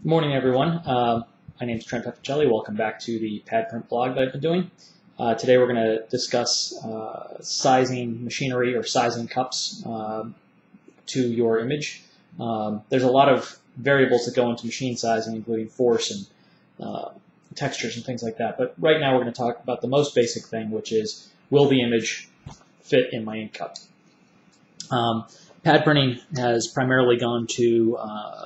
Good morning, everyone. Uh, my name is Trent Pepicelli. Welcome back to the PadPrint blog that I've been doing. Uh, today we're going to discuss uh, sizing machinery or sizing cups um, to your image. Um, there's a lot of variables that go into machine sizing, including force and uh, textures and things like that. But right now we're going to talk about the most basic thing, which is will the image fit in my ink cup? Um, pad printing has primarily gone to uh,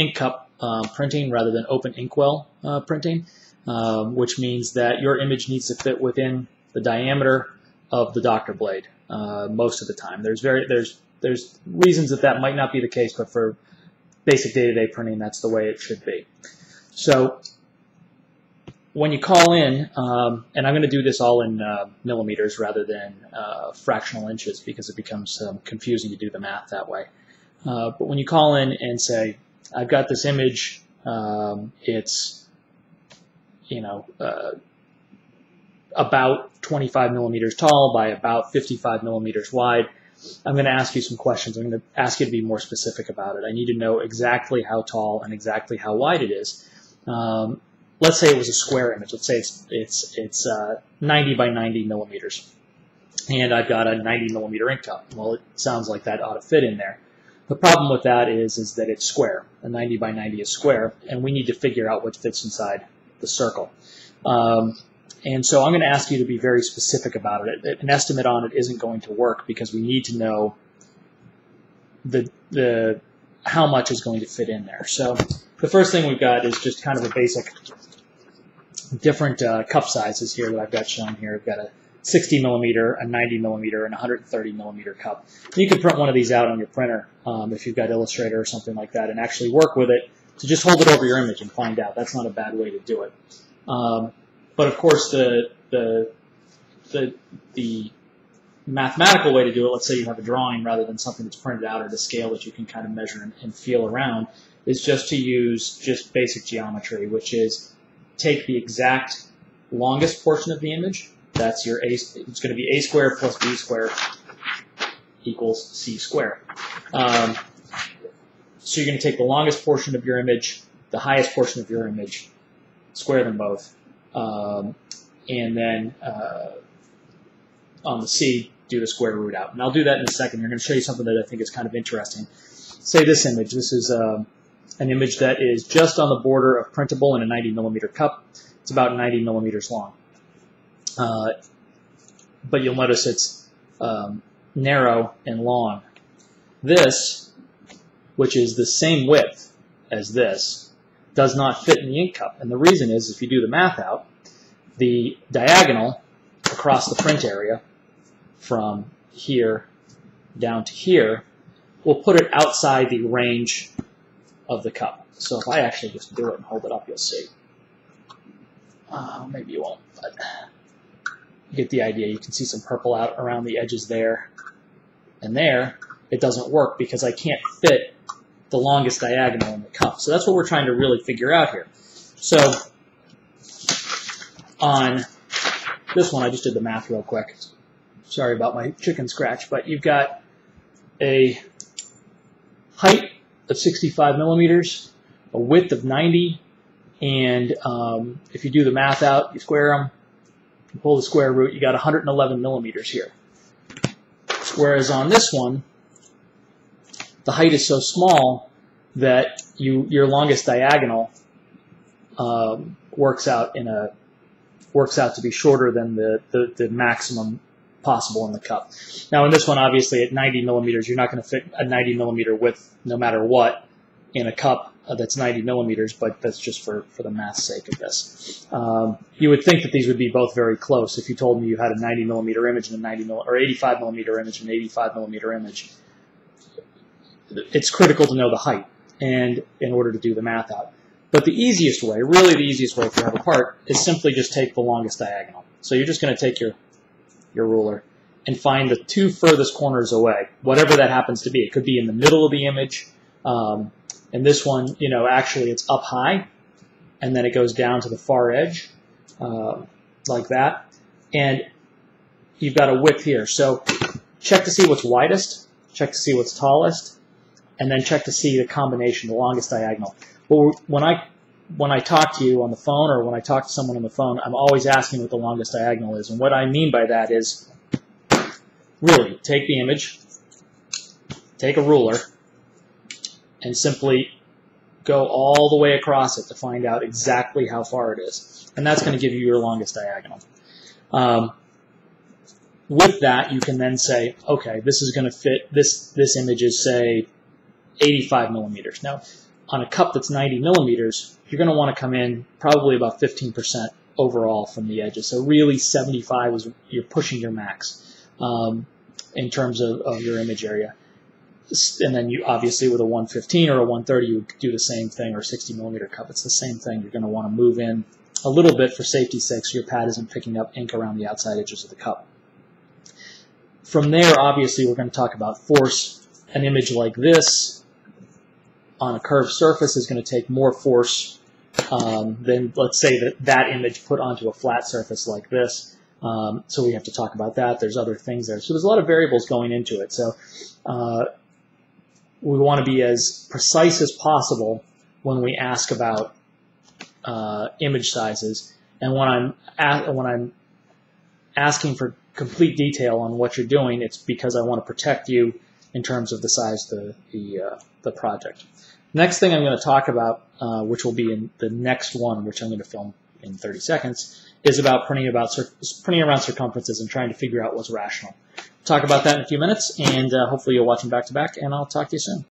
ink cup uh, printing rather than open inkwell uh, printing, um, which means that your image needs to fit within the diameter of the doctor blade uh, most of the time. There's very there's there's reasons that that might not be the case, but for basic day-to-day printing, that's the way it should be. So when you call in, um, and I'm going to do this all in uh, millimeters rather than uh, fractional inches because it becomes um, confusing to do the math that way. Uh, but when you call in and say, I've got this image. Um, it's, you know, uh, about 25 millimeters tall by about 55 millimeters wide. I'm going to ask you some questions. I'm going to ask you to be more specific about it. I need to know exactly how tall and exactly how wide it is. Um, let's say it was a square image. Let's say it's it's it's uh, 90 by 90 millimeters, and I've got a 90 millimeter ink cup. Well, it sounds like that ought to fit in there. The problem with that is, is that it's square. A 90 by 90 is square, and we need to figure out what fits inside the circle. Um, and so I'm going to ask you to be very specific about it. An estimate on it isn't going to work because we need to know the, the how much is going to fit in there. So the first thing we've got is just kind of a basic different uh, cup sizes here that I've got shown here. I've got a 60 millimeter, a 90 millimeter, and a 130 millimeter cup. You can print one of these out on your printer um, if you've got Illustrator or something like that and actually work with it to just hold it over your image and find out. That's not a bad way to do it. Um, but of course, the, the, the, the mathematical way to do it, let's say you have a drawing rather than something that's printed out at a scale that you can kind of measure and, and feel around, is just to use just basic geometry, which is take the exact longest portion of the image that's your a. It's going to be a squared plus b squared equals c squared. Um, so you're going to take the longest portion of your image, the highest portion of your image, square them both, um, and then uh, on the c, do the square root out. And I'll do that in a second. I'm going to show you something that I think is kind of interesting. Say this image. This is um, an image that is just on the border of printable in a 90 millimeter cup. It's about 90 millimeters long. Uh, but you'll notice it's um, narrow and long. This, which is the same width as this, does not fit in the ink cup. And the reason is, if you do the math out, the diagonal across the print area from here down to here will put it outside the range of the cup. So if I actually just do it and hold it up, you'll see. Uh, maybe you won't, but get the idea. You can see some purple out around the edges there. And there, it doesn't work because I can't fit the longest diagonal in the cup. So that's what we're trying to really figure out here. So on this one, I just did the math real quick. Sorry about my chicken scratch, but you've got a height of 65 millimeters, a width of 90, and um, if you do the math out, you square them, you pull the square root, you got 111 millimeters here. Whereas on this one, the height is so small that you your longest diagonal um, works out in a works out to be shorter than the, the, the maximum possible in the cup. Now in this one, obviously at 90 millimeters, you're not going to fit a 90 millimeter width no matter what in a cup uh, that's 90 millimeters, but that's just for, for the math sake of this. Um, you would think that these would be both very close. If you told me you had a 90 millimeter image and a 90 mil, or 85 millimeter image and an 85 millimeter image, it's critical to know the height and in order to do the math out. But the easiest way, really the easiest way if you have a part, is simply just take the longest diagonal. So you're just going to take your your ruler and find the two furthest corners away, whatever that happens to be. It could be in the middle of the image. Um, and this one, you know, actually it's up high, and then it goes down to the far edge, uh, like that. And you've got a width here. So check to see what's widest, check to see what's tallest, and then check to see the combination, the longest diagonal. Well, when I when I talk to you on the phone or when I talk to someone on the phone, I'm always asking what the longest diagonal is. And what I mean by that is really take the image, take a ruler, and simply go all the way across it to find out exactly how far it is. And that's going to give you your longest diagonal. Um, with that, you can then say, okay, this is going to fit, this, this image is, say, 85 millimeters. Now, on a cup that's 90 millimeters, you're going to want to come in probably about 15% overall from the edges. So really 75 is, you're pushing your max um, in terms of, of your image area and then you obviously with a 115 or a 130 you would do the same thing or 60 millimeter cup it's the same thing you're going to want to move in a little bit for safety's sake so your pad isn't picking up ink around the outside edges of the cup from there obviously we're going to talk about force an image like this on a curved surface is going to take more force um, than let's say that that image put onto a flat surface like this um, so we have to talk about that. There's other things there. So there's a lot of variables going into it. So uh, we want to be as precise as possible when we ask about uh, image sizes. And when I'm when I'm asking for complete detail on what you're doing, it's because I want to protect you in terms of the size of the the, uh, the project. Next thing I'm going to talk about, uh, which will be in the next one, which I'm going to film in 30 seconds, is about printing about printing around circumferences and trying to figure out what's rational talk about that in a few minutes, and uh, hopefully you'll watch them back to back, and I'll talk to you soon.